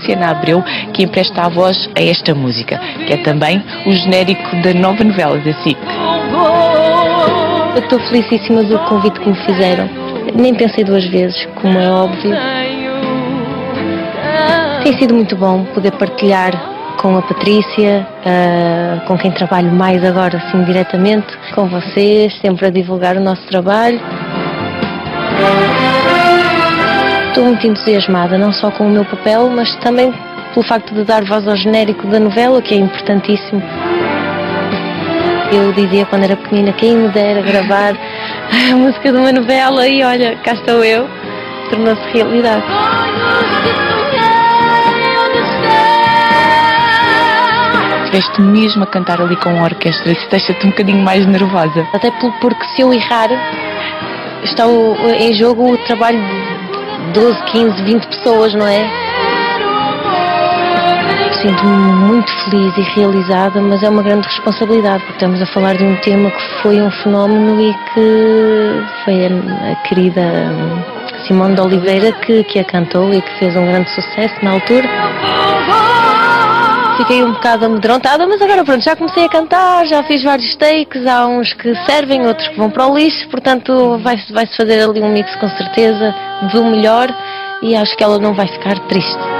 Luciana Abreu, que empresta a voz a esta música, que é também o genérico da nova novela da SIC. Eu estou felicíssima do convite que me fizeram. Nem pensei duas vezes, como é óbvio. Tem sido muito bom poder partilhar com a Patrícia, uh, com quem trabalho mais agora, assim, diretamente, com vocês, sempre a divulgar o nosso trabalho. Estou muito entusiasmada, não só com o meu papel, mas também pelo facto de dar voz ao genérico da novela, que é importantíssimo. Eu dizia quando era pequenina, quem me dera gravar a música de uma novela e olha, cá estou eu, tornou-se realidade. Estiveste mesmo a cantar ali com a orquestra, isso deixa-te um bocadinho mais nervosa. Até porque se eu errar, está em jogo o trabalho 12, 15, 20 pessoas, não é? Sinto-me muito feliz e realizada, mas é uma grande responsabilidade, porque estamos a falar de um tema que foi um fenómeno e que foi a, a querida Simone de Oliveira que, que a cantou e que fez um grande sucesso na altura. Fiquei um bocado amedrontada, mas agora pronto, já comecei a cantar, já fiz vários takes, há uns que servem, outros que vão para o lixo, portanto vai-se vai fazer ali um mix com certeza do melhor e acho que ela não vai ficar triste.